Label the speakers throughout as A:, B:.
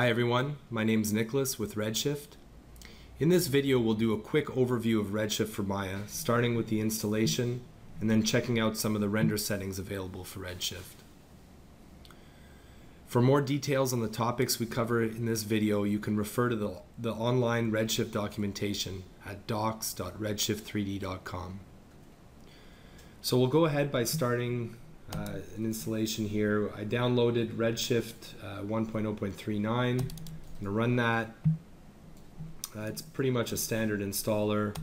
A: Hi everyone, my name is Nicholas with Redshift. In this video we'll do a quick overview of Redshift for Maya, starting with the installation and then checking out some of the render settings available for Redshift. For more details on the topics we cover in this video, you can refer to the, the online Redshift documentation at docs.redshift3d.com. So we'll go ahead by starting uh, an installation here. I downloaded Redshift uh, 1.0.39. I'm going to run that. Uh, it's pretty much a standard installer.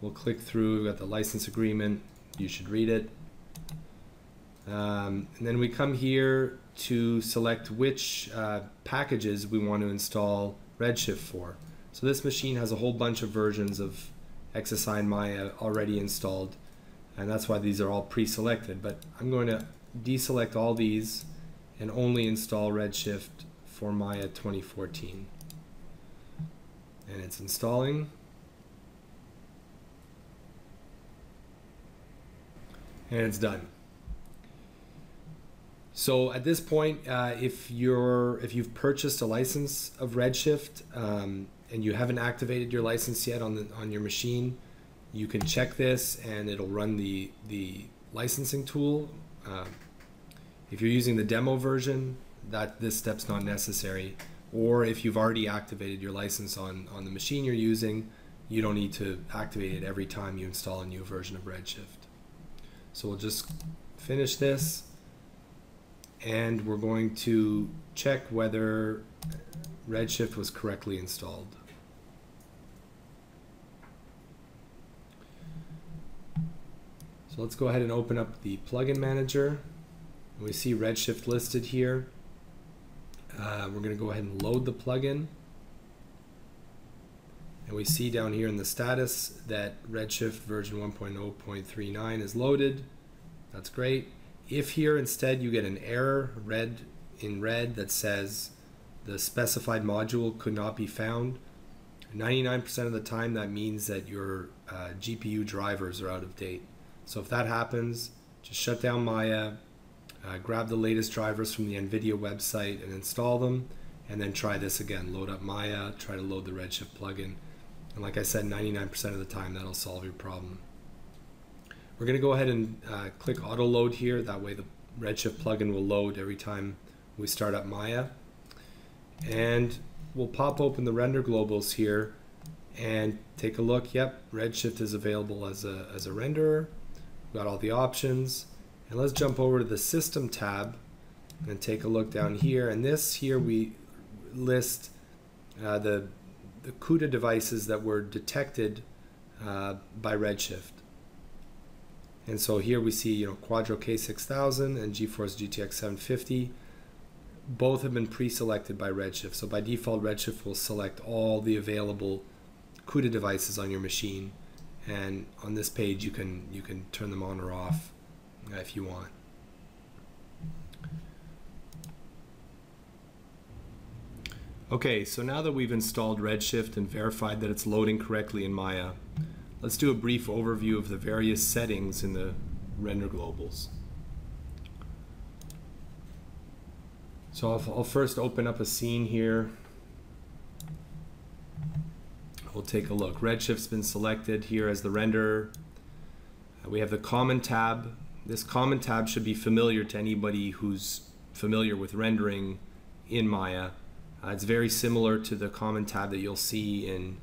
A: We'll click through, we've got the license agreement. You should read it. Um, and then we come here to select which uh, packages we want to install Redshift for. So this machine has a whole bunch of versions of XSI and Maya already installed and that's why these are all pre-selected but I'm going to deselect all these and only install Redshift for Maya 2014 and it's installing. And it's done. So at this point uh, if you're if you've purchased a license of Redshift um, and you haven't activated your license yet on the on your machine you can check this and it'll run the the licensing tool. Uh, if you're using the demo version, that this step's not necessary. Or if you've already activated your license on, on the machine you're using, you don't need to activate it every time you install a new version of Redshift. So we'll just finish this and we're going to check whether Redshift was correctly installed. Let's go ahead and open up the plugin manager. We see Redshift listed here. Uh, we're going to go ahead and load the plugin. And we see down here in the status that Redshift version 1.0.39 is loaded. That's great. If here instead you get an error red in red that says the specified module could not be found, 99% of the time that means that your uh, GPU drivers are out of date. So if that happens, just shut down Maya, uh, grab the latest drivers from the NVIDIA website and install them, and then try this again. Load up Maya, try to load the Redshift plugin. And like I said, 99% of the time that'll solve your problem. We're going to go ahead and uh, click auto load here. That way the Redshift plugin will load every time we start up Maya. And we'll pop open the render globals here and take a look. Yep, Redshift is available as a, as a renderer. We've got all the options. And let's jump over to the System tab and take a look down here. And this here we list uh, the, the CUDA devices that were detected uh, by Redshift. And so here we see, you know, Quadro K6000 and GeForce GTX 750. Both have been pre-selected by Redshift. So by default, Redshift will select all the available CUDA devices on your machine and on this page you can you can turn them on or off uh, if you want. Okay, so now that we've installed Redshift and verified that it's loading correctly in Maya, let's do a brief overview of the various settings in the render globals. So I'll, I'll first open up a scene here we'll take a look. Redshift's been selected here as the renderer. Uh, we have the common tab. This common tab should be familiar to anybody who's familiar with rendering in Maya. Uh, it's very similar to the common tab that you'll see in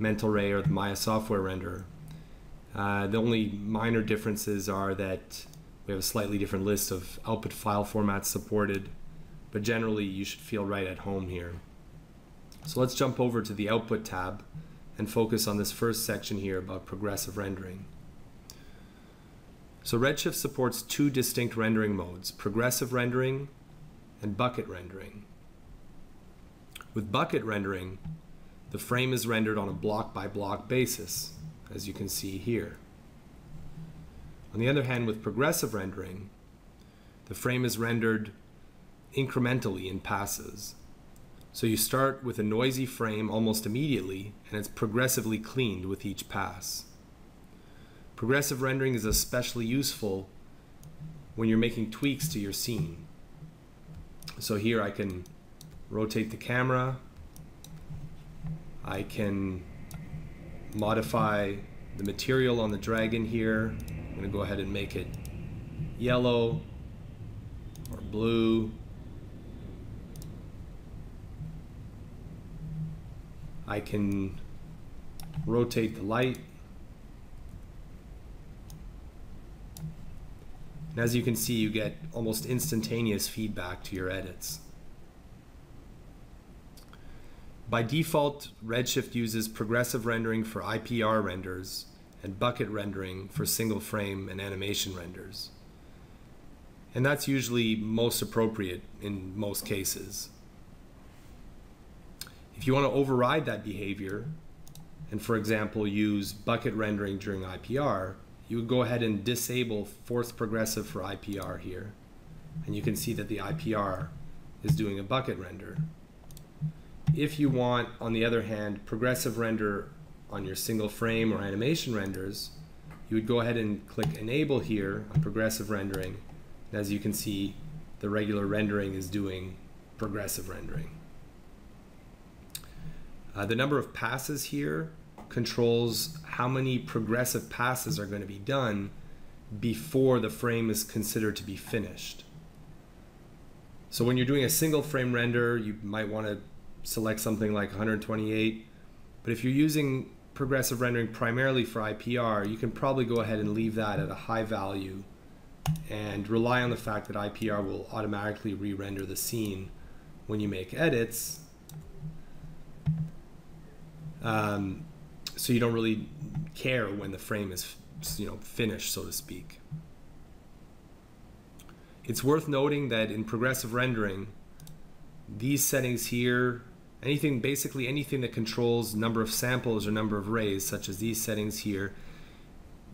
A: Mental Ray or the Maya software renderer. Uh, the only minor differences are that we have a slightly different list of output file formats supported, but generally you should feel right at home here. So let's jump over to the output tab and focus on this first section here about progressive rendering. So Redshift supports two distinct rendering modes, progressive rendering and bucket rendering. With bucket rendering, the frame is rendered on a block by block basis, as you can see here. On the other hand, with progressive rendering, the frame is rendered incrementally in passes. So you start with a noisy frame almost immediately, and it's progressively cleaned with each pass. Progressive rendering is especially useful when you're making tweaks to your scene. So here I can rotate the camera. I can modify the material on the dragon here. I'm going to go ahead and make it yellow or blue. I can rotate the light. And as you can see, you get almost instantaneous feedback to your edits. By default, Redshift uses progressive rendering for IPR renders and bucket rendering for single frame and animation renders. And that's usually most appropriate in most cases. If you want to override that behavior, and for example use bucket rendering during IPR, you would go ahead and disable forced progressive for IPR here. And you can see that the IPR is doing a bucket render. If you want, on the other hand, progressive render on your single frame or animation renders, you would go ahead and click enable here on progressive rendering. And as you can see, the regular rendering is doing progressive rendering. Uh, the number of passes here controls how many progressive passes are going to be done before the frame is considered to be finished. So when you're doing a single frame render, you might want to select something like 128. But if you're using progressive rendering primarily for IPR, you can probably go ahead and leave that at a high value and rely on the fact that IPR will automatically re-render the scene when you make edits. Um, so you don't really care when the frame is you know finished so to speak. It's worth noting that in progressive rendering these settings here anything basically anything that controls number of samples or number of rays such as these settings here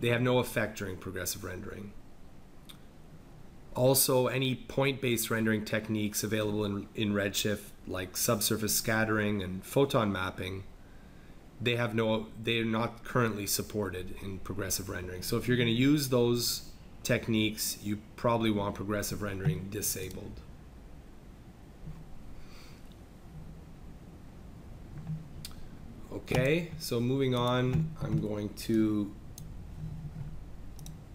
A: they have no effect during progressive rendering. Also any point-based rendering techniques available in, in redshift like subsurface scattering and photon mapping they have no they are not currently supported in progressive rendering. So if you're going to use those techniques you probably want progressive rendering disabled. Okay so moving on I'm going to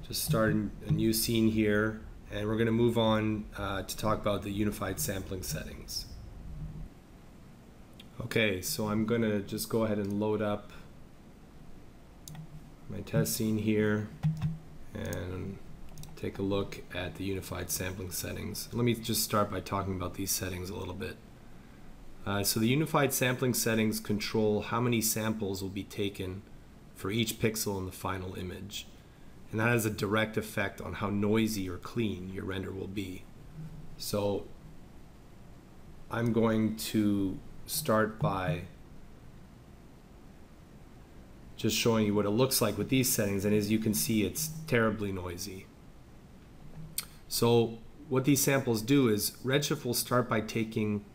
A: just start a new scene here and we're going to move on uh, to talk about the unified sampling settings Okay, so I'm gonna just go ahead and load up my test scene here and take a look at the unified sampling settings. Let me just start by talking about these settings a little bit. Uh, so the unified sampling settings control how many samples will be taken for each pixel in the final image. And that has a direct effect on how noisy or clean your render will be. So I'm going to start by just showing you what it looks like with these settings and as you can see it's terribly noisy. So what these samples do is Redshift will start by taking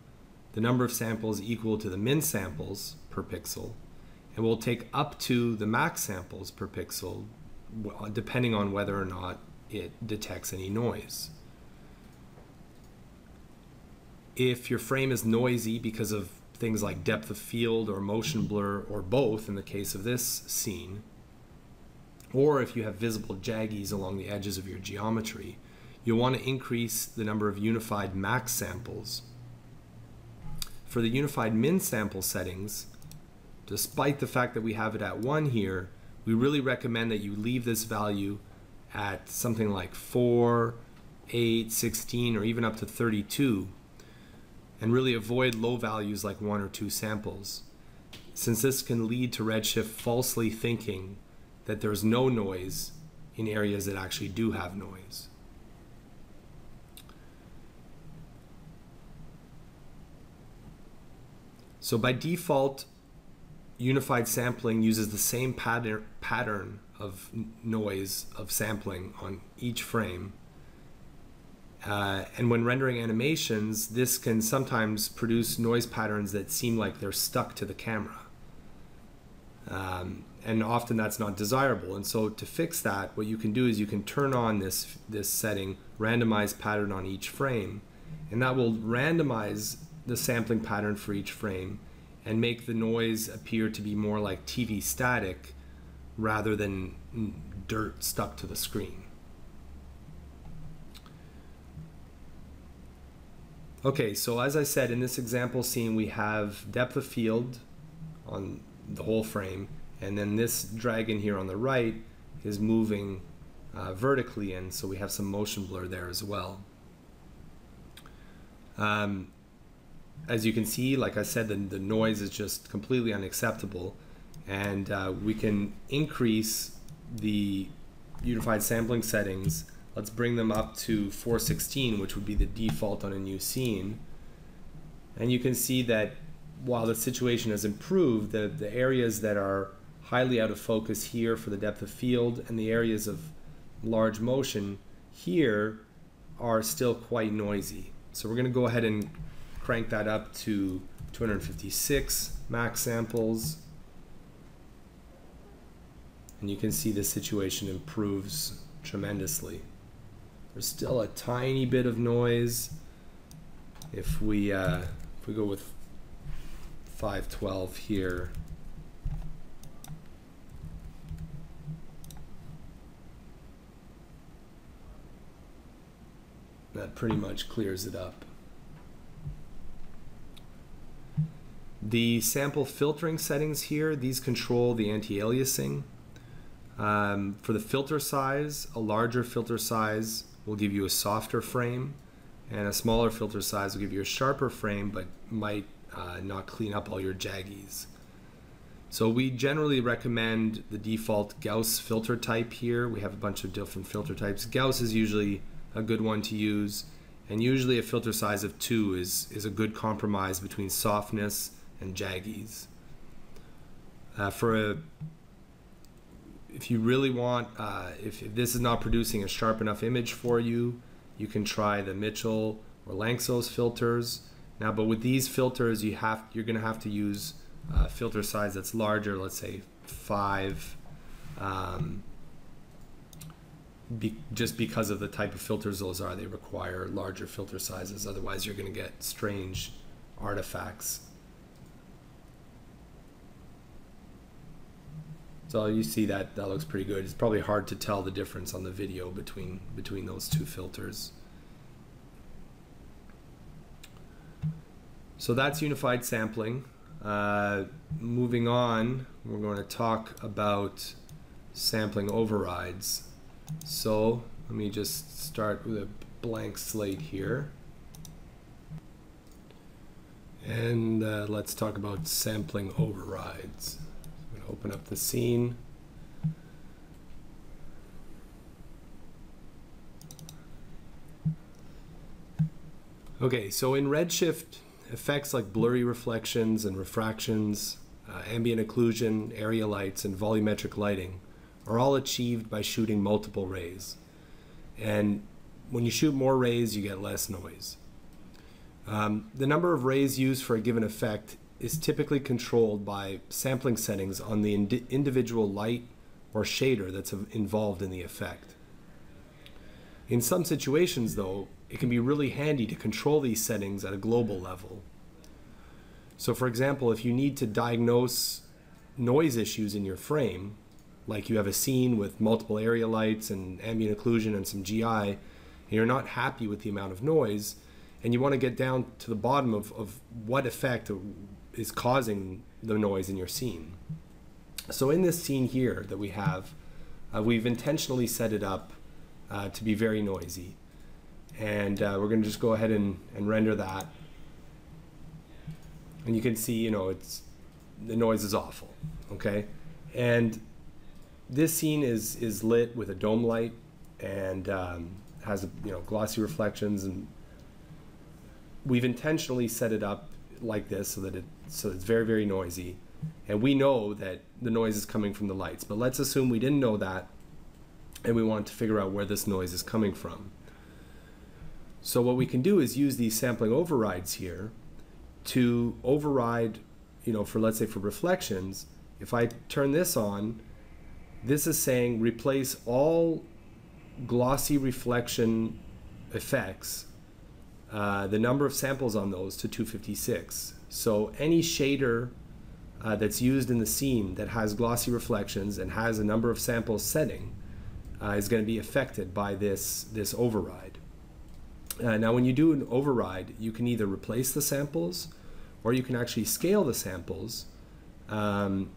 A: the number of samples equal to the min samples per pixel and will take up to the max samples per pixel depending on whether or not it detects any noise. If your frame is noisy because of things like depth of field or motion blur or both in the case of this scene, or if you have visible jaggies along the edges of your geometry, you'll want to increase the number of unified max samples. For the unified min sample settings, despite the fact that we have it at 1 here, we really recommend that you leave this value at something like 4, 8, 16, or even up to 32 and really avoid low values like one or two samples, since this can lead to Redshift falsely thinking that there's no noise in areas that actually do have noise. So by default, unified sampling uses the same pattern, pattern of noise of sampling on each frame uh, and when rendering animations, this can sometimes produce noise patterns that seem like they're stuck to the camera. Um, and often that's not desirable. And so to fix that, what you can do is you can turn on this, this setting, randomize pattern on each frame, and that will randomize the sampling pattern for each frame and make the noise appear to be more like TV static rather than dirt stuck to the screen. Okay, so as I said, in this example scene, we have depth of field on the whole frame, and then this dragon here on the right is moving uh, vertically and so we have some motion blur there as well. Um, as you can see, like I said, the, the noise is just completely unacceptable. And uh, we can increase the unified sampling settings. Let's bring them up to 416, which would be the default on a new scene. And you can see that while the situation has improved, the, the areas that are highly out of focus here for the depth of field and the areas of large motion here are still quite noisy. So we're going to go ahead and crank that up to 256 max samples. And you can see the situation improves tremendously. There's still a tiny bit of noise. If we, uh, if we go with 512 here, that pretty much clears it up. The sample filtering settings here, these control the anti-aliasing. Um, for the filter size, a larger filter size will give you a softer frame, and a smaller filter size will give you a sharper frame, but might uh, not clean up all your jaggies. So we generally recommend the default Gauss filter type here. We have a bunch of different filter types. Gauss is usually a good one to use, and usually a filter size of 2 is, is a good compromise between softness and jaggies. Uh, for a, if you really want, uh, if, if, this is not producing a sharp enough image for you, you can try the Mitchell or Lanczos filters. Now, but with these filters, you have you're going to have to use a filter size that's larger. Let's say five, um, be, just because of the type of filters those are. They require larger filter sizes. Otherwise, you're going to get strange artifacts So you see that that looks pretty good. It's probably hard to tell the difference on the video between between those two filters. So that's unified sampling. Uh, moving on, we're going to talk about sampling overrides. So let me just start with a blank slate here. And uh, let's talk about sampling overrides open up the scene. Okay, so in Redshift, effects like blurry reflections and refractions, uh, ambient occlusion, area lights, and volumetric lighting are all achieved by shooting multiple rays. And when you shoot more rays, you get less noise. Um, the number of rays used for a given effect is typically controlled by sampling settings on the ind individual light or shader that's involved in the effect. In some situations, though, it can be really handy to control these settings at a global level. So, for example, if you need to diagnose noise issues in your frame, like you have a scene with multiple area lights and ambient occlusion and some GI, and you're not happy with the amount of noise, and you want to get down to the bottom of, of what effect is causing the noise in your scene. So in this scene here that we have, uh, we've intentionally set it up uh, to be very noisy. And uh, we're going to just go ahead and, and render that. And you can see, you know, it's the noise is awful, okay? And this scene is, is lit with a dome light and um, has, you know, glossy reflections. And we've intentionally set it up like this so that it so it's very very noisy. And we know that the noise is coming from the lights but let's assume we didn't know that and we want to figure out where this noise is coming from. So what we can do is use these sampling overrides here to override you know for let's say for reflections. If I turn this on this is saying replace all glossy reflection effects uh, the number of samples on those to 256. So any shader uh, that's used in the scene that has glossy reflections and has a number of samples setting uh, is going to be affected by this, this override. Uh, now when you do an override, you can either replace the samples or you can actually scale the samples. Um,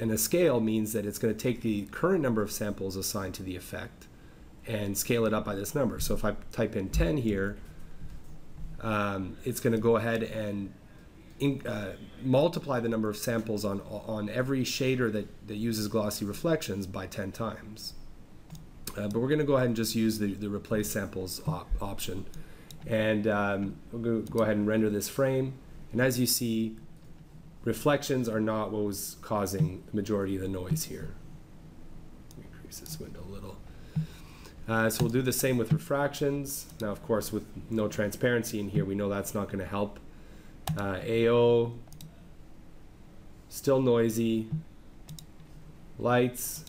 A: and a scale means that it's going to take the current number of samples assigned to the effect and scale it up by this number. So if I type in 10 here, um, it's going to go ahead and in, uh, multiply the number of samples on on every shader that, that uses glossy reflections by 10 times. Uh, but we're going to go ahead and just use the, the replace samples op option. And um, to go ahead and render this frame. And as you see, reflections are not what was causing the majority of the noise here. Increase this window a little. Uh, so we'll do the same with refractions. Now, of course, with no transparency in here, we know that's not going to help. Uh, AO, still noisy. Lights.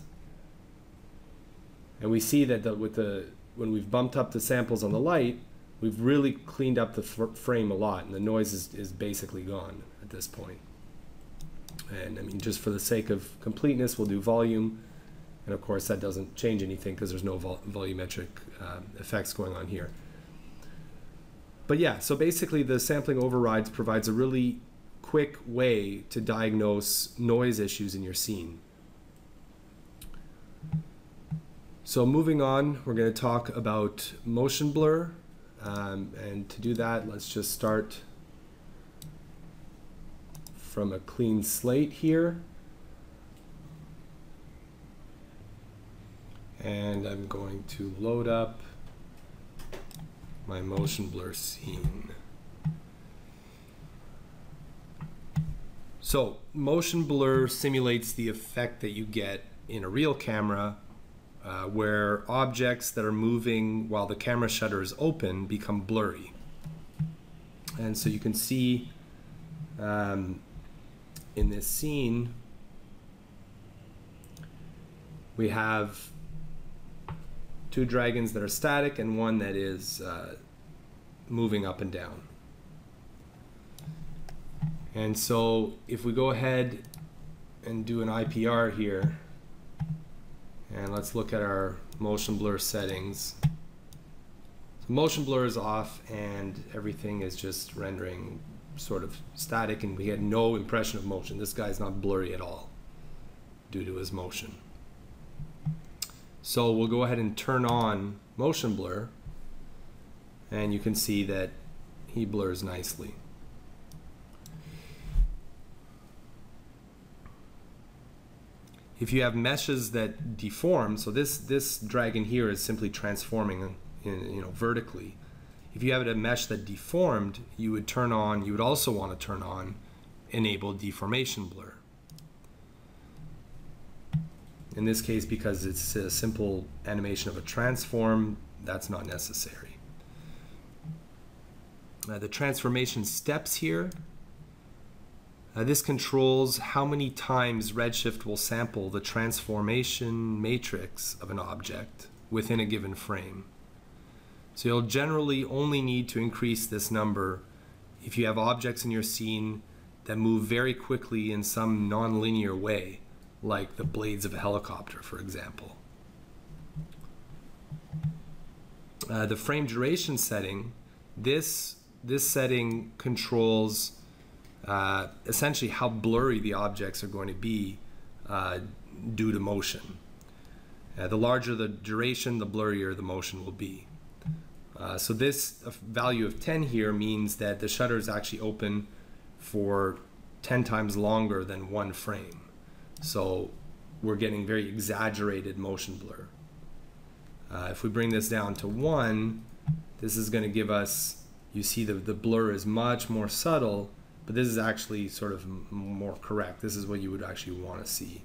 A: And we see that the, with the when we've bumped up the samples on the light, we've really cleaned up the frame a lot, and the noise is, is basically gone at this point. And I mean, just for the sake of completeness, we'll do volume. And of course, that doesn't change anything because there's no vol volumetric uh, effects going on here. But yeah, so basically the sampling overrides provides a really quick way to diagnose noise issues in your scene. So moving on, we're going to talk about motion blur. Um, and to do that, let's just start from a clean slate here. And I'm going to load up my motion blur scene. So motion blur simulates the effect that you get in a real camera uh, where objects that are moving while the camera shutter is open become blurry. And so you can see um, in this scene, we have two dragons that are static and one that is uh, moving up and down. And so if we go ahead and do an IPR here, and let's look at our motion blur settings. So motion blur is off and everything is just rendering sort of static and we had no impression of motion. This guy's not blurry at all due to his motion. So we'll go ahead and turn on motion blur and you can see that he blurs nicely. If you have meshes that deform, so this, this dragon here is simply transforming in, you know, vertically. If you have a mesh that deformed, you would turn on, you would also want to turn on enable deformation blur. In this case, because it's a simple animation of a transform, that's not necessary. Uh, the transformation steps here, uh, this controls how many times Redshift will sample the transformation matrix of an object within a given frame. So you'll generally only need to increase this number if you have objects in your scene that move very quickly in some nonlinear way, like the blades of a helicopter, for example. Uh, the frame duration setting, this, this setting controls uh, essentially how blurry the objects are going to be uh, due to motion. Uh, the larger the duration, the blurrier the motion will be. Uh, so this value of 10 here means that the shutter is actually open for 10 times longer than one frame. So we're getting very exaggerated motion blur. Uh, if we bring this down to one, this is going to give us, you see the, the blur is much more subtle, but this is actually sort of more correct. This is what you would actually want to see.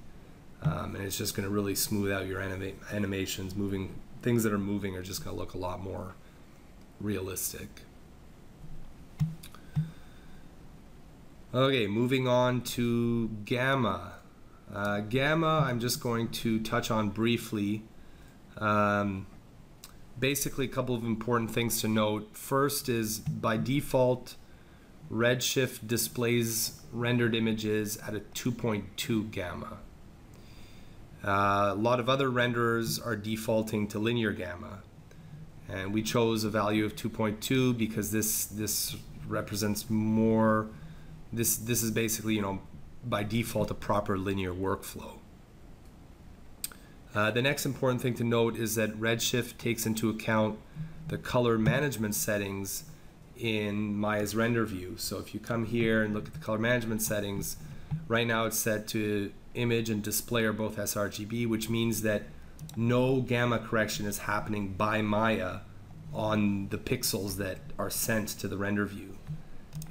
A: Um, and it's just going to really smooth out your anima animations. Moving things that are moving are just going to look a lot more realistic. Okay, moving on to gamma. Uh, gamma, I'm just going to touch on briefly. Um, basically a couple of important things to note. First is by default, Redshift displays rendered images at a 2.2 gamma. Uh, a lot of other renderers are defaulting to linear gamma. And we chose a value of 2.2 because this this represents more this this is basically, you know, by default a proper linear workflow. Uh, the next important thing to note is that Redshift takes into account the color management settings in Maya's render view. So if you come here and look at the color management settings, right now it's set to image and display are both sRGB, which means that no gamma correction is happening by Maya on the pixels that are sent to the render view.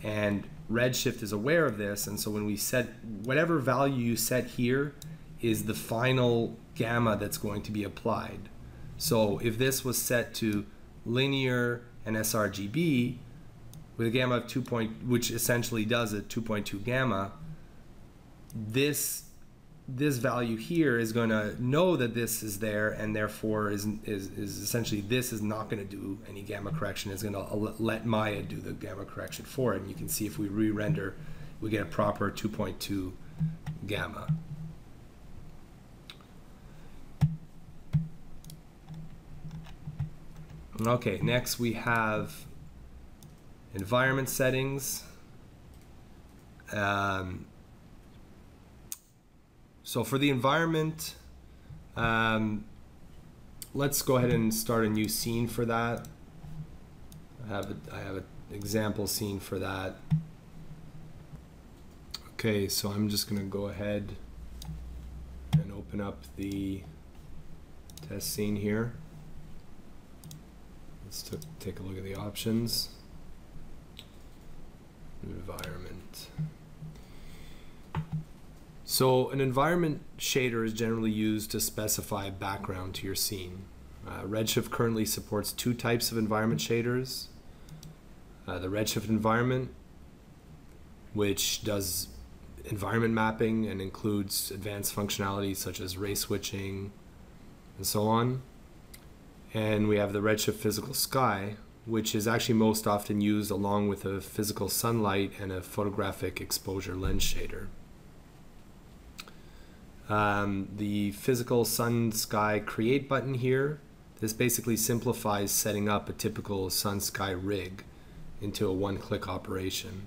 A: And Redshift is aware of this, and so when we set whatever value you set here is the final gamma that's going to be applied. So if this was set to linear and sRGB with a gamma of 2 point, which essentially does a 2.2 gamma, this this value here is going to know that this is there and therefore is, is, is essentially this is not going to do any gamma correction. It's going to let Maya do the gamma correction for it. And you can see if we re-render we get a proper 2.2 gamma. Okay next we have environment settings. Um, so for the environment, um, let's go ahead and start a new scene for that. I have a, I have an example scene for that. Okay, so I'm just going to go ahead and open up the test scene here. Let's take a look at the options. Environment. So an environment shader is generally used to specify background to your scene. Uh, Redshift currently supports two types of environment shaders. Uh, the Redshift environment, which does environment mapping and includes advanced functionality such as ray switching and so on. And we have the Redshift physical sky, which is actually most often used along with a physical sunlight and a photographic exposure lens shader. Um, the physical sun sky create button here, this basically simplifies setting up a typical sun sky rig into a one click operation.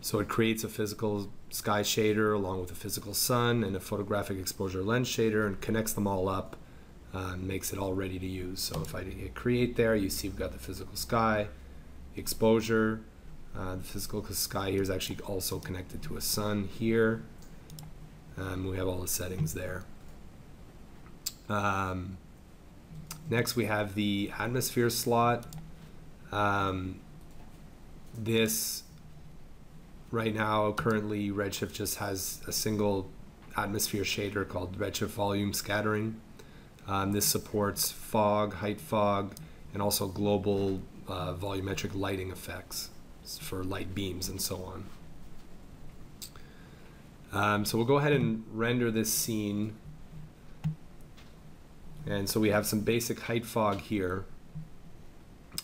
A: So it creates a physical sky shader along with a physical sun and a photographic exposure lens shader and connects them all up uh, and makes it all ready to use. So if I hit create there, you see we've got the physical sky, the exposure, uh, the physical sky here is actually also connected to a sun here. Um, we have all the settings there. Um, next, we have the atmosphere slot. Um, this, right now, currently, Redshift just has a single atmosphere shader called Redshift Volume Scattering. Um, this supports fog, height fog, and also global uh, volumetric lighting effects for light beams and so on. Um, so we'll go ahead and render this scene. And so we have some basic height fog here.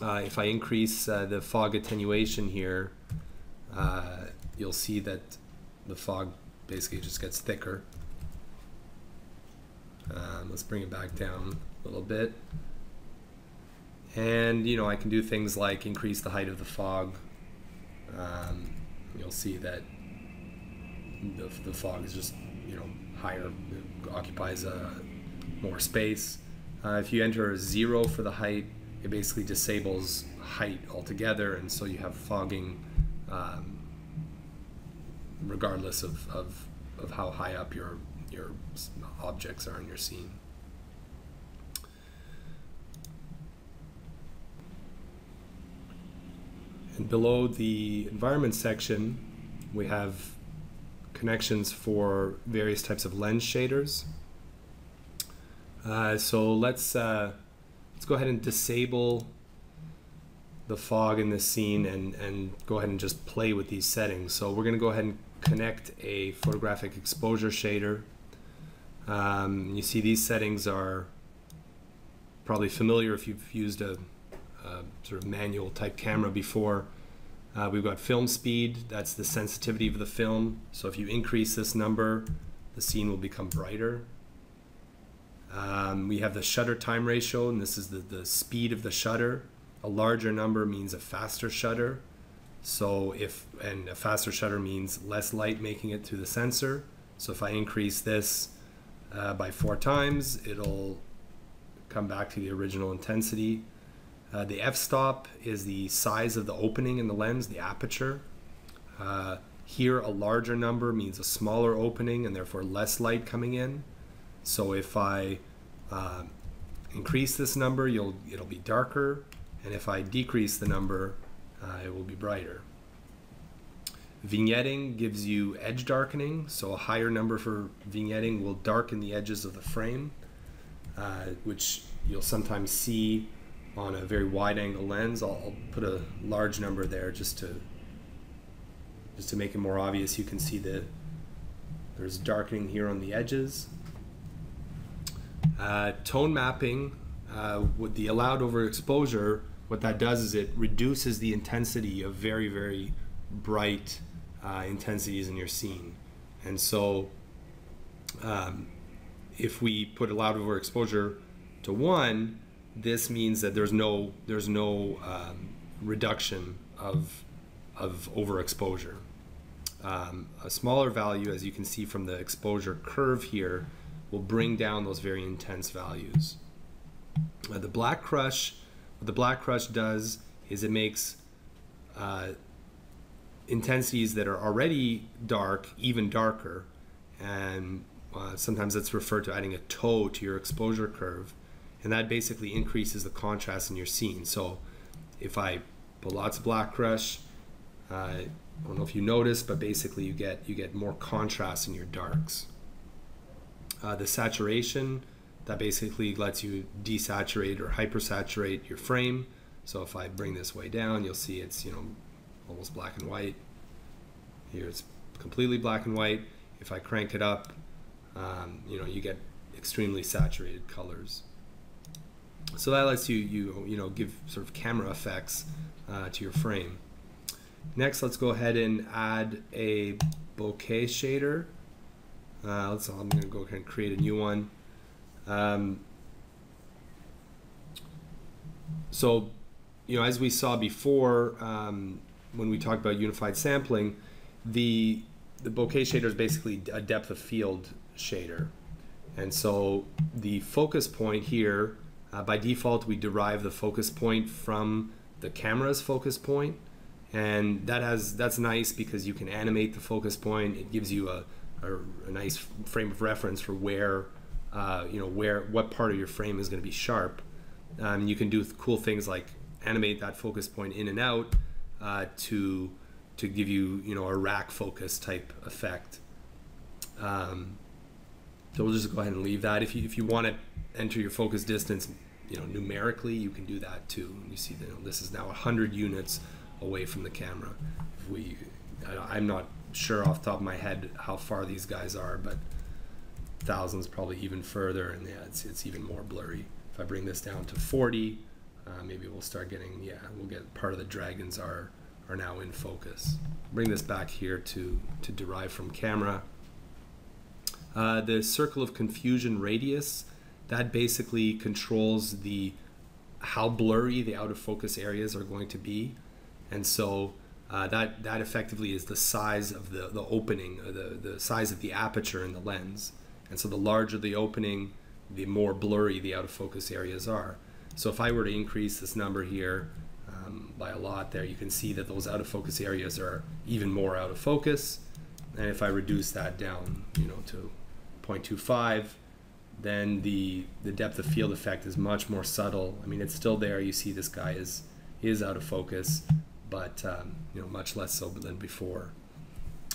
A: Uh, if I increase uh, the fog attenuation here, uh, you'll see that the fog basically just gets thicker. Um, let's bring it back down a little bit. And, you know, I can do things like increase the height of the fog. Um, you'll see that the, the fog is just you know higher, occupies uh, more space. Uh, if you enter zero for the height, it basically disables height altogether, and so you have fogging um, regardless of, of, of how high up your your objects are in your scene. And below the environment section, we have connections for various types of lens shaders. Uh, so let's uh, let's go ahead and disable the fog in this scene and, and go ahead and just play with these settings. So we're going to go ahead and connect a photographic exposure shader. Um, you see these settings are probably familiar if you've used a, a sort of manual type camera before. Uh, we've got film speed, that's the sensitivity of the film. So if you increase this number, the scene will become brighter. Um, we have the shutter time ratio, and this is the, the speed of the shutter. A larger number means a faster shutter. So if, and a faster shutter means less light making it through the sensor. So if I increase this uh, by four times, it'll come back to the original intensity. Uh, the f-stop is the size of the opening in the lens, the aperture. Uh, here, a larger number means a smaller opening and therefore less light coming in. So if I uh, increase this number, you'll it'll be darker, and if I decrease the number, uh, it will be brighter. Vignetting gives you edge darkening, so a higher number for vignetting will darken the edges of the frame, uh, which you'll sometimes see on a very wide angle lens. I'll, I'll, put a large number there just to just to make it more obvious. You can see that there's darkening here on the edges. Uh, tone mapping uh, with the allowed overexposure, what that does is it reduces the intensity of very very bright uh, intensities in your scene. And so um, if we put allowed overexposure to one, this means that there's no there's no um, reduction of of overexposure. Um, a smaller value, as you can see from the exposure curve here, will bring down those very intense values. Uh, the black crush, what the black crush does is it makes uh, intensities that are already dark even darker, and uh, sometimes that's referred to adding a toe to your exposure curve and that basically increases the contrast in your scene. So if I put lots of black crush, uh, I don't know if you noticed, but basically you get you get more contrast in your darks. Uh, the saturation that basically lets you desaturate or hypersaturate your frame. So if I bring this way down, you'll see it's you know almost black and white. Here it's completely black and white. If I crank it up, um, you know you get extremely saturated colors so that lets you you you know give sort of camera effects uh, to your frame. Next, let's go ahead and add a bokeh shader. Uh, let's. I'm going to go ahead and create a new one. Um, so, you know, as we saw before, um, when we talked about unified sampling, the the bokeh shader is basically a depth of field shader, and so the focus point here uh, by default, we derive the focus point from the camera's focus point, and that has that's nice because you can animate the focus point. It gives you a, a, a nice frame of reference for where uh, you know where what part of your frame is going to be sharp. Um, you can do cool things like animate that focus point in and out uh, to to give you you know a rack focus type effect. Um, so we'll just go ahead and leave that. If you if you want to enter your focus distance, you know, numerically, you can do that too. You see, you know, this is now 100 units away from the camera. We, I, I'm not sure off top of my head how far these guys are, but thousands probably even further, and yeah, it's it's even more blurry. If I bring this down to 40, uh, maybe we'll start getting yeah, we'll get part of the dragons are are now in focus. Bring this back here to to derive from camera. Uh, the circle of confusion radius that basically controls the how blurry the out of focus areas are going to be, and so uh, that that effectively is the size of the the opening, the the size of the aperture in the lens, and so the larger the opening, the more blurry the out of focus areas are. So if I were to increase this number here um, by a lot, there you can see that those out of focus areas are even more out of focus, and if I reduce that down, you know, to 0.25 then the the depth of field effect is much more subtle. I mean, it's still there. You see this guy is is out of focus, but um, you know much less so than before.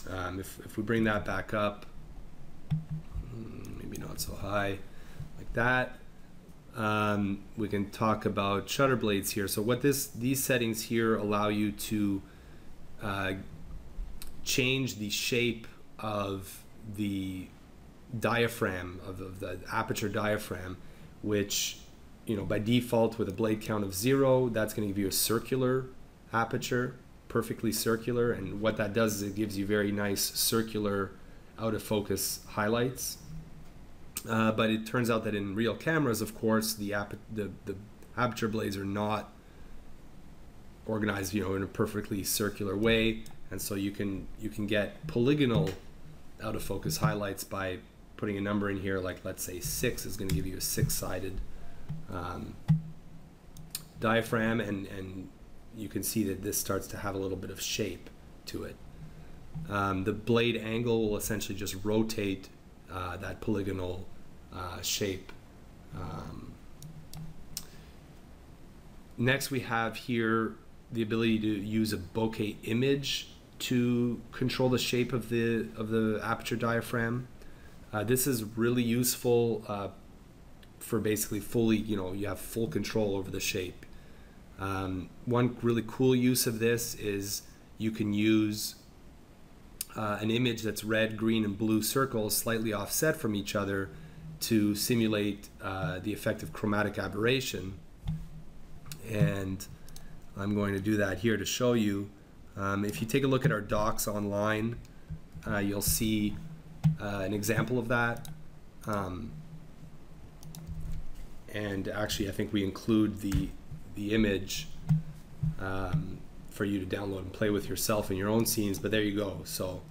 A: Um, if if we bring that back up, hmm, maybe not so high, like that. Um, we can talk about shutter blades here. So what this these settings here allow you to uh, change the shape of the diaphragm of, of the aperture diaphragm, which you know, by default with a blade count of zero, that's going to give you a circular aperture, perfectly circular. And what that does is it gives you very nice circular out of focus highlights. Uh, but it turns out that in real cameras, of course, the, ap- the, the aperture blades are not organized, you know, in a perfectly circular way. And so you can you can get polygonal out of focus highlights by putting a number in here, like let's say six is going to give you a six-sided um, diaphragm, and and you can see that this starts to have a little bit of shape to it. Um, the blade angle will essentially just rotate uh, that polygonal uh, shape. Um, next, we have here the ability to use a bokeh image to control the shape of the of the aperture diaphragm. Uh, this is really useful uh, for basically fully, you know, you have full control over the shape. Um, one really cool use of this is you can use uh, an image that's red, green, and blue circles slightly offset from each other to simulate uh, the effect of chromatic aberration. And I'm going to do that here to show you. Um, if you take a look at our docs online, uh, you'll see uh, an example of that. Um, and actually, I think we include the the image um, for you to download and play with yourself in your own scenes. But there you go. So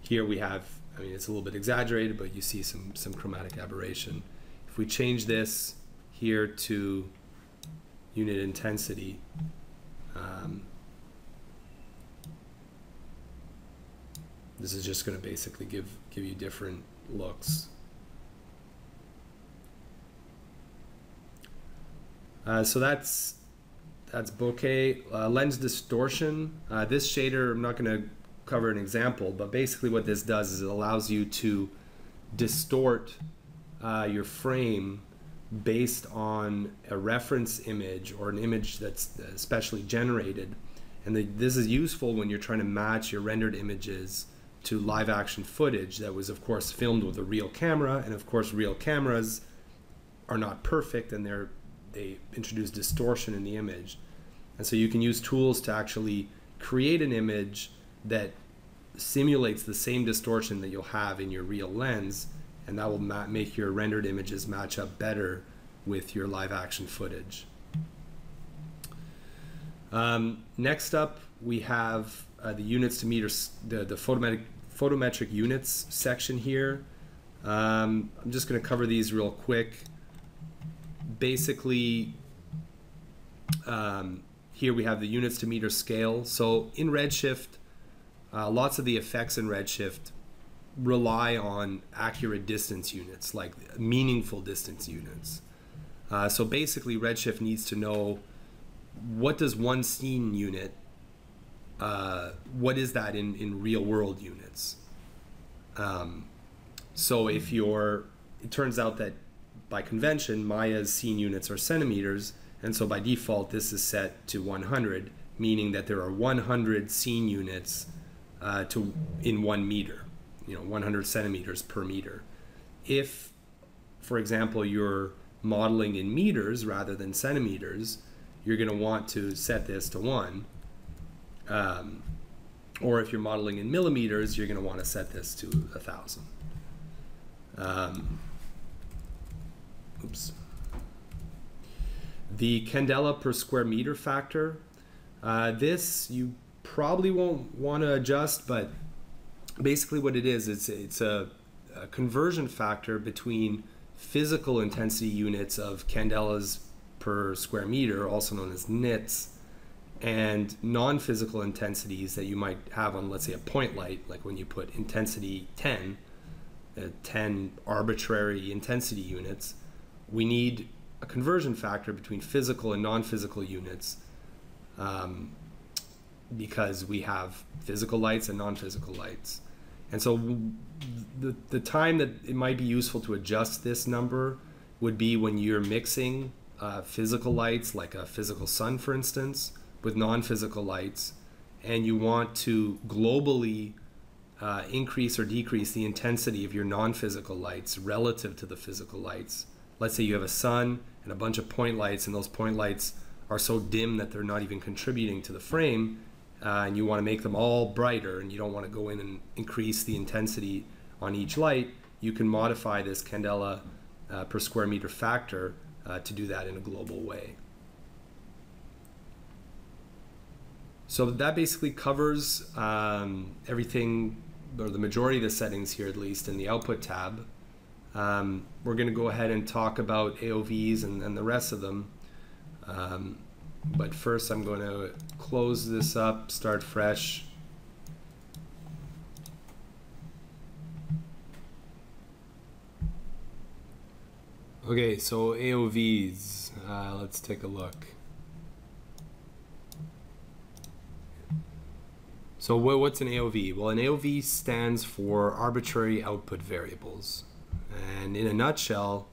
A: here we have. I mean, it's a little bit exaggerated, but you see some some chromatic aberration. If we change this here to unit intensity, um, this is just going to basically give give you different looks. Uh, so that's that's bokeh uh, lens distortion. Uh, this shader, I'm not going to cover an example, but basically what this does is it allows you to distort uh, your frame based on a reference image or an image that's specially generated. And the, this is useful when you're trying to match your rendered images to live action footage that was, of course, filmed with a real camera. And of course, real cameras are not perfect and they're they introduce distortion in the image. And so you can use tools to actually create an image that simulates the same distortion that you'll have in your real lens, and that will make your rendered images match up better with your live action footage. Um, next up, we have uh, the units to meters, the, the photometric, photometric units section here. Um, I'm just going to cover these real quick basically, um, here we have the units to meter scale. So in Redshift, uh, lots of the effects in Redshift rely on accurate distance units, like meaningful distance units. Uh, so basically, Redshift needs to know what does one scene unit, uh, what is that in, in real world units? Um, so if you're, it turns out that by convention, Maya's scene units are centimeters, and so by default, this is set to 100, meaning that there are 100 scene units uh, to in one meter, you know, 100 centimeters per meter. If, for example, you're modeling in meters rather than centimeters, you're going to want to set this to one. Um, or if you're modeling in millimeters, you're going to want to set this to a thousand. Um, oops. The Candela per square meter factor. Uh, this you probably won't want to adjust, but basically what it is, it's, it's a, a conversion factor between physical intensity units of candelas per square meter, also known as nits, and non-physical intensities that you might have on, let's say, a point light, like when you put intensity 10, uh, 10 arbitrary intensity units, we need a conversion factor between physical and non-physical units um, because we have physical lights and non-physical lights. And so the, the time that it might be useful to adjust this number would be when you're mixing uh, physical lights, like a physical sun, for instance, with non-physical lights, and you want to globally uh, increase or decrease the intensity of your non-physical lights relative to the physical lights let's say you have a sun and a bunch of point lights, and those point lights are so dim that they're not even contributing to the frame, uh, and you want to make them all brighter, and you don't want to go in and increase the intensity on each light, you can modify this candela uh, per square meter factor uh, to do that in a global way. So that basically covers um, everything, or the majority of the settings here, at least in the output tab. Um, we're going to go ahead and talk about AOVs and, and the rest of them. Um, but first, I'm going to close this up, start fresh. Okay, so AOVs, uh, let's take a look. So what's an AOV? Well, an AOV stands for arbitrary output variables. And in a nutshell,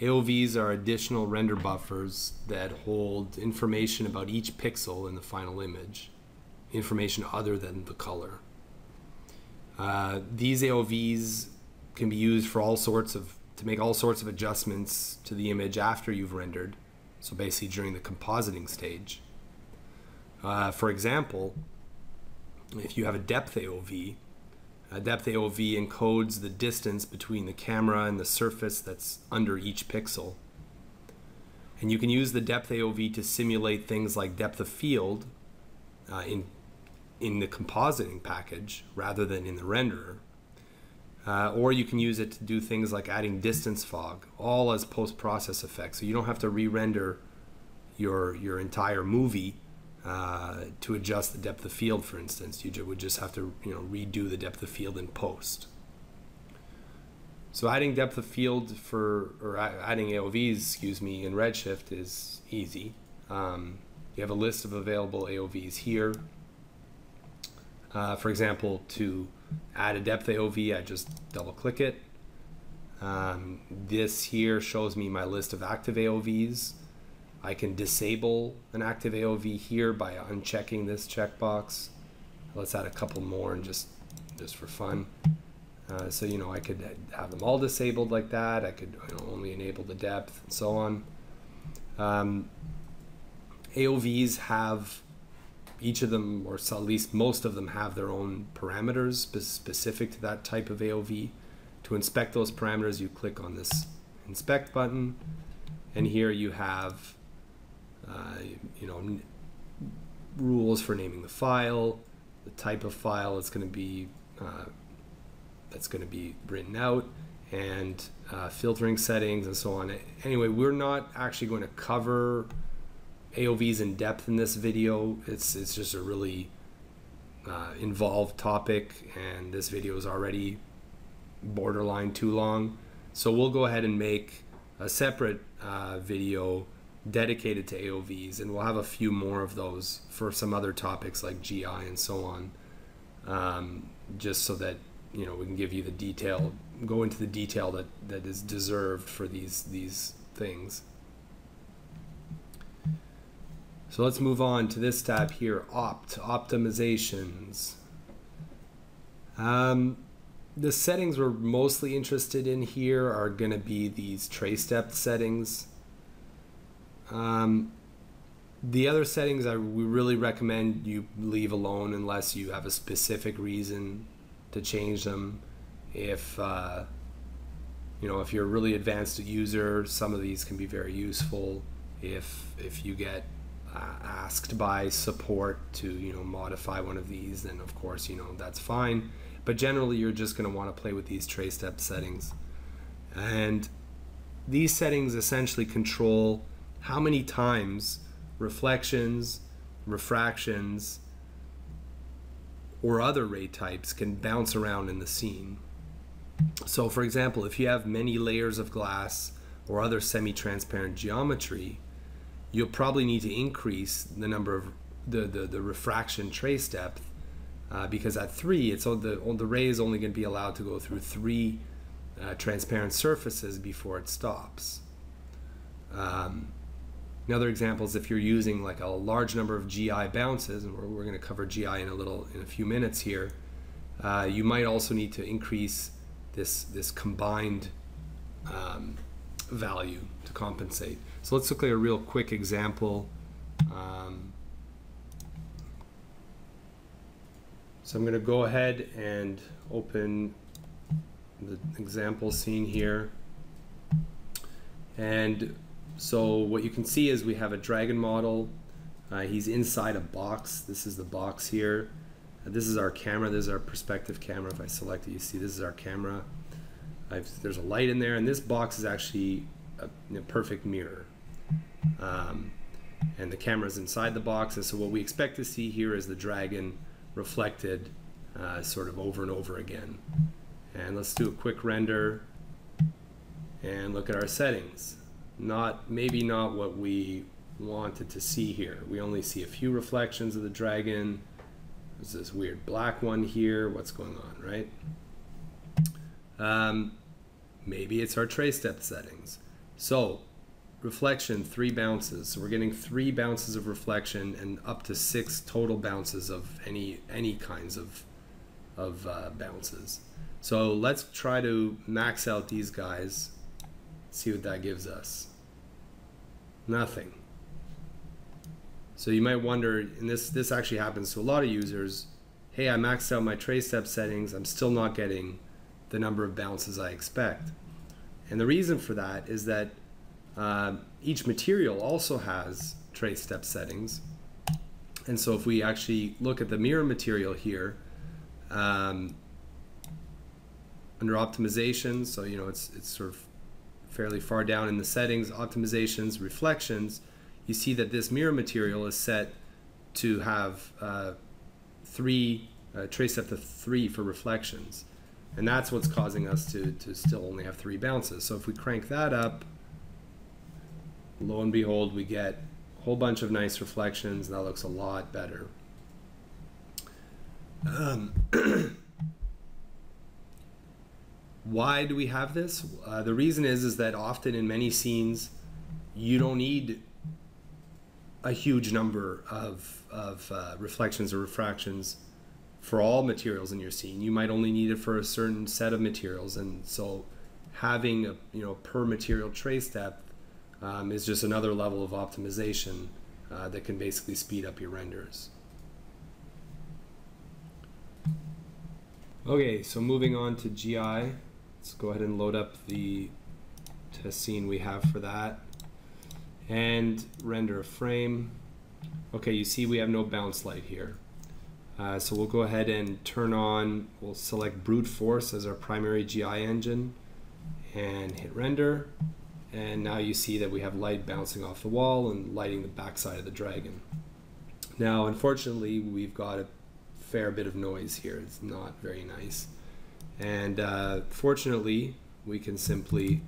A: AOVs are additional render buffers that hold information about each pixel in the final image, information other than the color. Uh, these AOVs can be used for all sorts of to make all sorts of adjustments to the image after you've rendered, so basically during the compositing stage. Uh, for example, if you have a depth AOV, a depth AOV encodes the distance between the camera and the surface that's under each pixel. And you can use the depth AOV to simulate things like depth of field uh, in, in the compositing package rather than in the renderer. Uh, or you can use it to do things like adding distance fog, all as post-process effects. So you don't have to re-render your, your entire movie uh, to adjust the depth of field, for instance. You would just have to you know redo the depth of field in post. So adding depth of field for or adding AOVs, excuse me, in Redshift is easy. Um, you have a list of available AOVs here. Uh, for example, to add a depth AOV, I just double click it. Um, this here shows me my list of active AOVs. I can disable an active AOV here by unchecking this checkbox. Let's add a couple more and just just for fun. Uh, so you know I could have them all disabled like that. I could you know, only enable the depth and so on. Um, AOVs have each of them, or at least most of them, have their own parameters specific to that type of AOV. To inspect those parameters, you click on this inspect button, and here you have you know, rules for naming the file, the type of file it's going to be uh, that's going to be written out, and uh, filtering settings and so on. Anyway, we're not actually going to cover AOVs in depth in this video. It's it's just a really uh, involved topic, and this video is already borderline too long. So we'll go ahead and make a separate uh, video dedicated to AOVs, and we'll have a few more of those for some other topics like GI and so on, um, just so that you know we can give you the detail, go into the detail that that is deserved for these these things. So let's move on to this tab here, opt optimizations. Um, the settings we're mostly interested in here are going to be these trace depth settings. Um, the other settings I we really recommend you leave alone unless you have a specific reason to change them. If uh, you know if you're a really advanced user, some of these can be very useful. If if you get uh, asked by support to you know modify one of these, then of course you know that's fine. But generally, you're just going to want to play with these trace depth settings, and these settings essentially control how many times reflections, refractions, or other ray types can bounce around in the scene. So, for example, if you have many layers of glass or other semi transparent geometry, you'll probably need to increase the number of the, the, the refraction trace depth uh, because at three, it's the, the ray is only going to be allowed to go through three uh, transparent surfaces before it stops. Um, Another example is if you're using like a large number of GI bounces, and we're, we're going to cover GI in a little in a few minutes here. Uh, you might also need to increase this this combined um, value to compensate. So let's look at a real quick example. Um, so I'm going to go ahead and open the example scene here. And so what you can see is we have a dragon model. Uh, he's inside a box. This is the box here. Uh, this is our camera. This is our perspective camera. If I select it, you see this is our camera. I've, there's a light in there, and this box is actually a, perfect mirror. Um, and the camera is inside the box, and so what we expect to see here is the dragon reflected uh, sort of over and over again. And let's do a quick render and look at our settings. Not maybe not what we wanted to see here. We only see a few reflections of the dragon. There's this weird black one here. What's going on, right? Um, maybe it's our trace depth settings. So reflection, three bounces. So we're getting three bounces of reflection and up to six total bounces of any any kinds of of uh, bounces. So let's try to max out these guys, see what that gives us. Nothing. So you might wonder, and this this actually happens to a lot of users. Hey, I maxed out my trace depth settings. I'm still not getting the number of bounces I expect. And the reason for that is that uh, each material also has trace depth settings. And so if we actually look at the mirror material here, um, under optimization, so you know it's it's sort of fairly far down in the settings, optimizations, reflections, you see that this mirror material is set to have uh, three uh, trace depth of three for reflections, and that's what's causing us to to still only have three bounces. So if we crank that up, lo and behold, we get a whole bunch of nice reflections. And that looks a lot better. Um, why do we have this? Uh, the reason is is that often in many scenes, you don't need a huge number of of uh, reflections or refractions for all materials in your scene. You might only need it for a certain set of materials, and so having a you know per material trace depth um, is just another level of optimization uh, that can basically speed up your renders. Okay, so moving on to GI. Let's go ahead and load up the test scene we have for that. And render a frame. Okay, you see we have no bounce light here. Uh, so we'll go ahead and turn on, we'll select brute force as our primary GI engine and hit render. And now you see that we have light bouncing off the wall and lighting the backside of the dragon. Now, unfortunately, we've got a fair bit of noise here. It's not very nice. And uh, fortunately, we can simply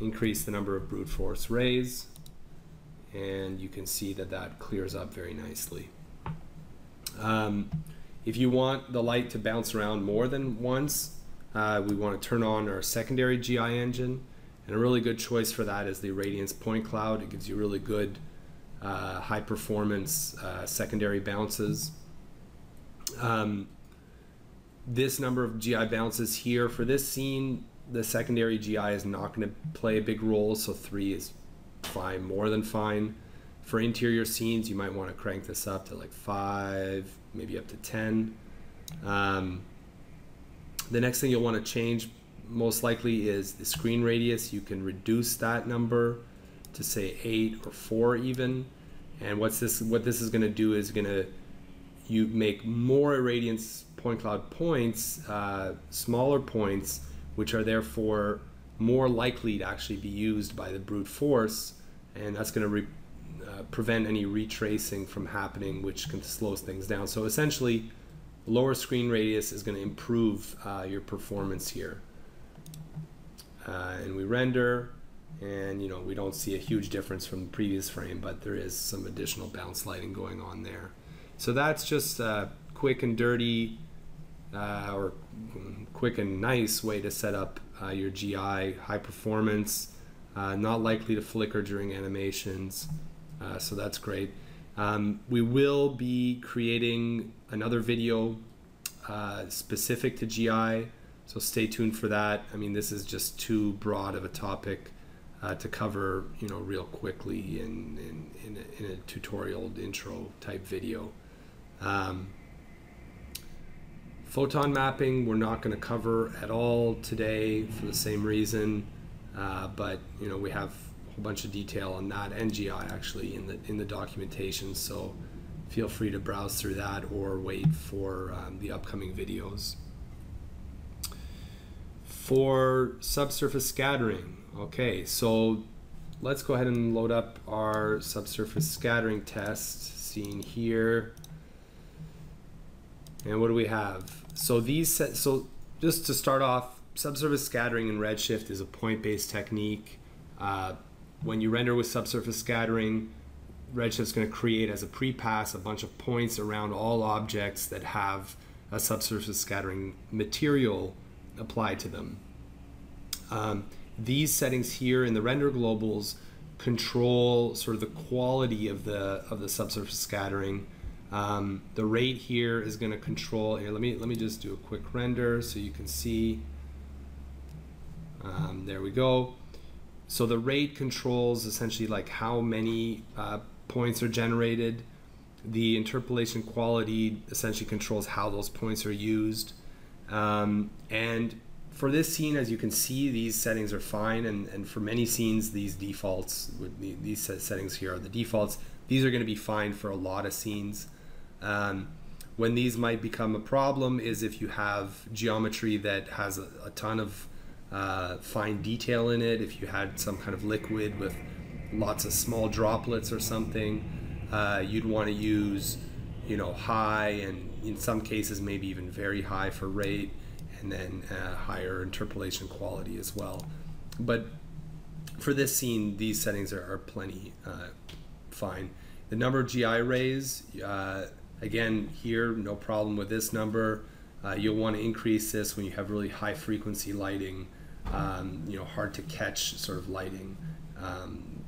A: increase the number of brute force rays and you can see that that clears up very nicely. Um, if you want the light to bounce around more than once, uh, we want to turn on our secondary GI engine. And a really good choice for that is the Irradiance Point Cloud. It gives you really good uh, high performance uh, secondary bounces. Um, this number of GI bounces here for this scene, the secondary GI is not going to play a big role, so three is fine, more than fine. For interior scenes, you might want to crank this up to like five, maybe up to 10. Um, the next thing you'll want to change most likely is the screen radius. You can reduce that number to say eight or four even. And what's this? What this is going to do is going to you make more irradiance point cloud points, uh, smaller points, which are therefore more likely to actually be used by the brute force, and that's going to uh, prevent any retracing from happening, which can slow things down. So essentially, lower screen radius is going to improve uh, your performance here. Uh, and we render, and you know we don't see a huge difference from the previous frame, but there is some additional bounce lighting going on there. So that's just a quick and dirty, uh, or quick and nice way to set up uh, your GI, high performance, uh, not likely to flicker during animations. Uh, so that's great. Um, we will be creating another video uh, specific to GI, so stay tuned for that. I mean, this is just too broad of a topic uh, to cover, you know, real quickly in, in, in, a, in a tutorial intro type video. Um, photon mapping we're not going to cover at all today for the same reason, uh, but you know we have a whole bunch of detail on that and GI actually in the in the documentation. So feel free to browse through that or wait for um, the upcoming videos. For subsurface scattering, okay, so let's go ahead and load up our subsurface scattering test scene here. And what do we have? So these so just to start off, subsurface scattering in Redshift is a point-based technique. Uh, when you render with subsurface scattering, Redshift's going to create as a pre-pass a bunch of points around all objects that have a subsurface scattering material applied to them. Um, these settings here in the render globals control sort of the quality of the of the subsurface scattering. Um, the rate here is going to control. Here, let me let me just do a quick render so you can see. Um, there we go. So the rate controls essentially like how many uh, points are generated. The interpolation quality essentially controls how those points are used. Um, and for this scene, as you can see, these settings are fine. And, and for many scenes, these defaults, these settings here are the defaults. These are going to be fine for a lot of scenes. Um, when these might become a problem is if you have geometry that has a, a ton of uh, fine detail in it, if you had some kind of liquid with lots of small droplets or something, uh, you'd want to use, you know, high and in some cases maybe even very high for rate and then uh, higher interpolation quality as well. But for this scene, these settings are, are plenty uh, fine. The number of GI rays, uh, again, here, no problem with this number. Uh, you'll want to increase this when you have really high frequency lighting, um, you know, hard to catch sort of lighting. Um,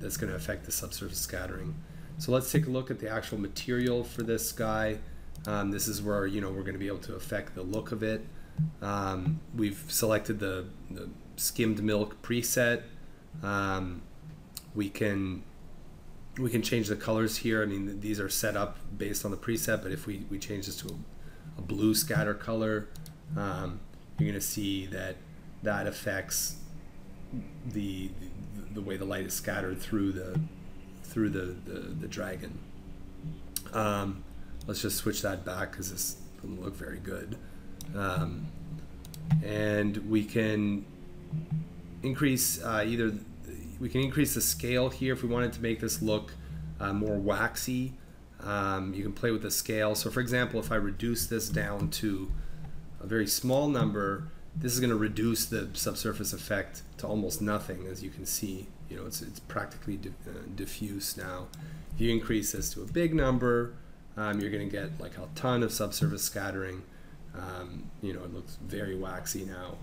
A: that's going to affect the subsurface scattering. So let's take a look at the actual material for this guy. Um, this is where you know we're going to be able to affect the look of it. Um, we've selected the, the, skimmed milk preset. Um, we can we can change the colors here. I mean these are set up based on the preset, but if we, we change this to a, a blue scatter color, um, you're going to see that that affects the, the way the light is scattered through the through the the, the dragon. Um, let's just switch that back because this doesn't look very good. Um, and we can increase uh, either we can increase the scale here if we wanted to make this look uh, more waxy. Um, you can play with the scale. So for example, if I reduce this down to a very small number, this is going to reduce the subsurface effect to almost nothing, as you can see. You know, it's, it's practically di uh, diffuse now. If you increase this to a big number, um, you're going to get like a ton of subsurface scattering. Um, you know, it looks very waxy now.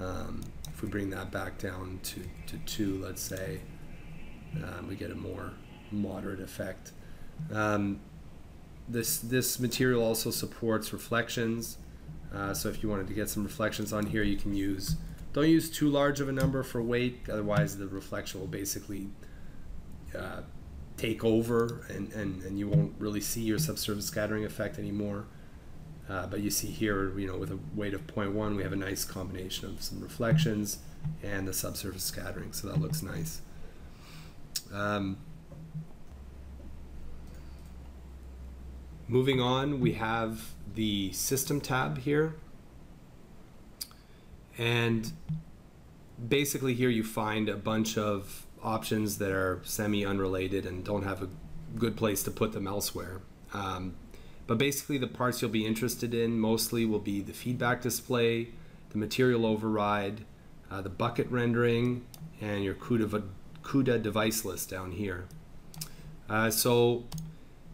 A: Um, if we bring that back down to, to two, let's say, um, we get a more moderate effect. Um, this, this material also supports reflections. Uh, so if you wanted to get some reflections on here, you can use, don't use too large of a number for weight, otherwise the reflection will basically uh, take over and, and, and you won't really see your subsurface scattering effect anymore. Uh, but you see here, you know, with a weight of 0.1, we have a nice combination of some reflections and the subsurface scattering, so that looks nice. Um, moving on, we have the system tab here. And basically here you find a bunch of options that are semi-unrelated and don't have a good place to put them elsewhere. Um, but basically the parts you'll be interested in mostly will be the feedback display, the material override, uh, the bucket rendering, and your CUDA, CUDA device list down here. Uh, so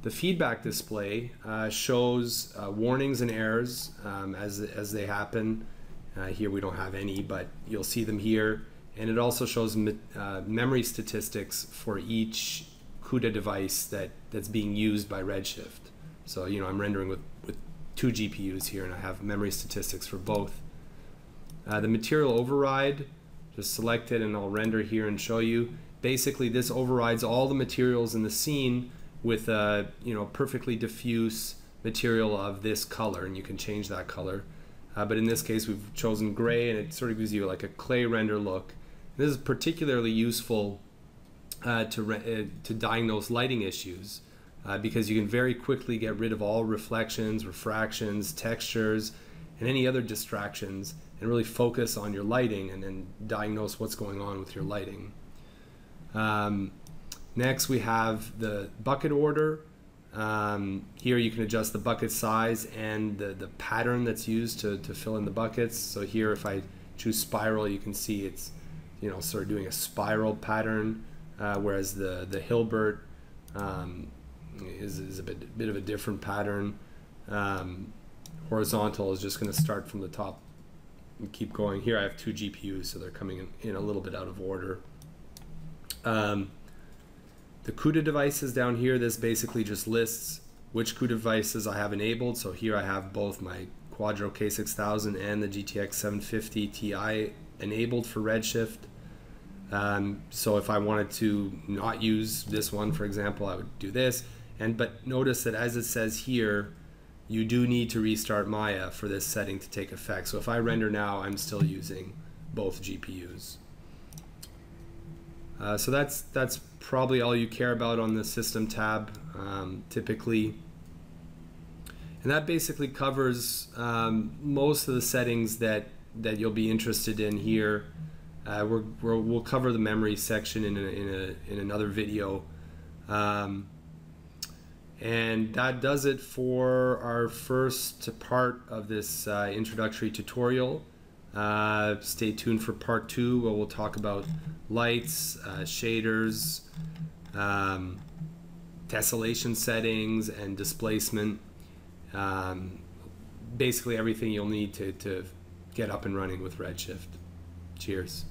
A: the feedback display uh, shows uh, warnings and errors um, as, as they happen. Uh, here we don't have any, but you'll see them here. And it also shows me uh, memory statistics for each CUDA device that, that's being used by Redshift. So, you know, I'm rendering with, with two GPUs here, and I have memory statistics for both. Uh, the material override just select it and I'll render here and show you. Basically, this overrides all the materials in the scene with a you know perfectly diffuse material of this color, and you can change that color. Uh, but in this case, we've chosen gray, and it sort of gives you like a clay render look. This is particularly useful uh, to uh, to diagnose lighting issues uh, because you can very quickly get rid of all reflections, refractions, textures, and any other distractions, and really focus on your lighting and then diagnose what's going on with your lighting. Um, next, we have the bucket order. Um, here you can adjust the bucket size and the, the pattern that's used to, to fill in the buckets. So here, if I choose spiral, you can see it's, you know, sort of doing a spiral pattern, uh, whereas the, the Hilbert um, is, is a bit, bit of a different pattern. Um, horizontal is just going to start from the top and keep going. Here I have two GPUs, so they're coming in, in a little bit out of order. Um, the CUDA devices down here, this basically just lists which CUDA devices I have enabled. So here I have both my Quadro K6000 and the GTX 750 Ti enabled for Redshift. Um, so if I wanted to not use this one, for example, I would do this. And but notice that as it says here, you do need to restart Maya for this setting to take effect. So if I render now, I'm still using both GPUs. Uh, so that's that's probably all you care about on the system tab um, typically. And that basically covers um, most of the settings that, that you'll be interested in here. Uh, we're, we will cover the memory section in, a, in, a, in another video. Um, and that does it for our first part of this uh, introductory tutorial. Uh, stay tuned for part two where we'll talk about lights, uh, shaders, um, tessellation settings, and displacement. Um, basically everything you'll need to, to get up and running with Redshift. Cheers.